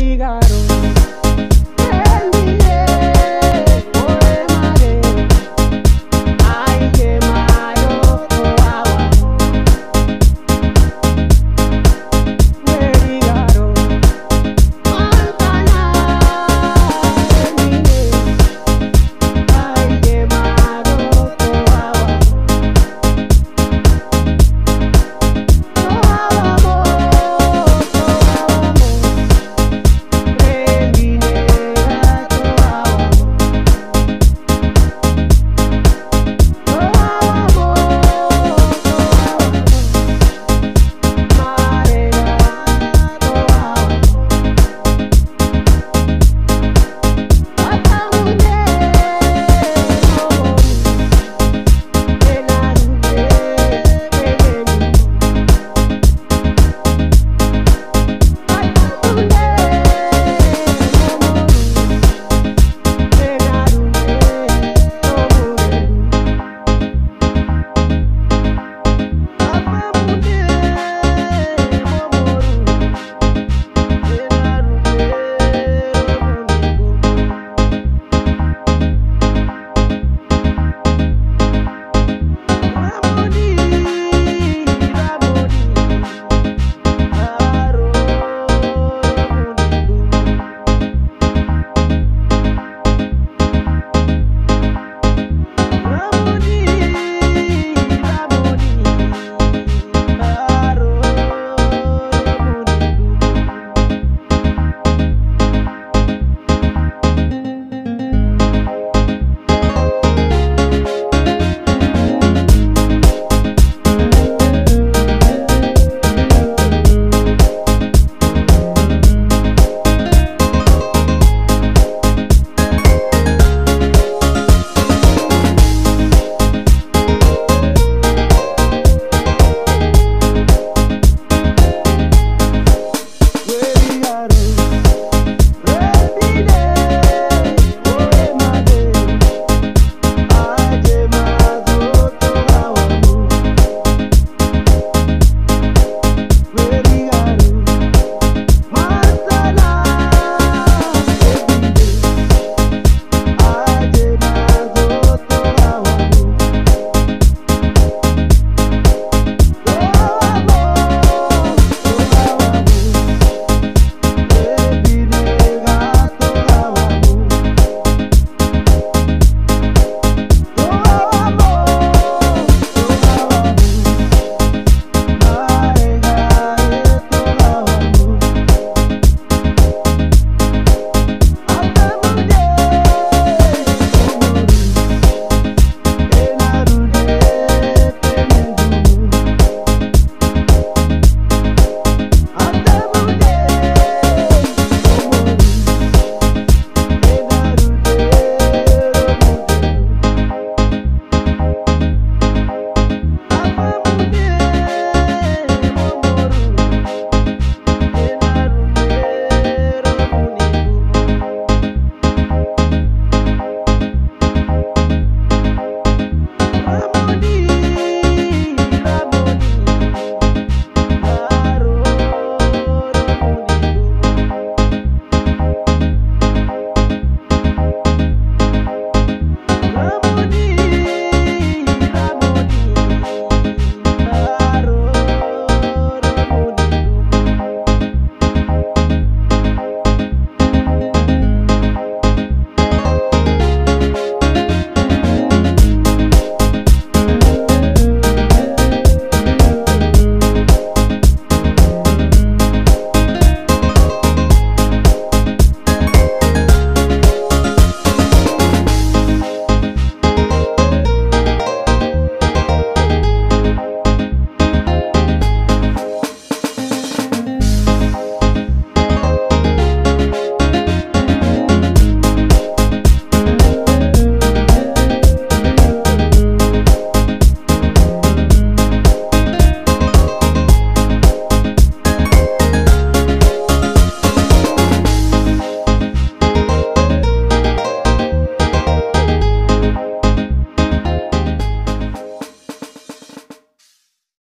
ligaram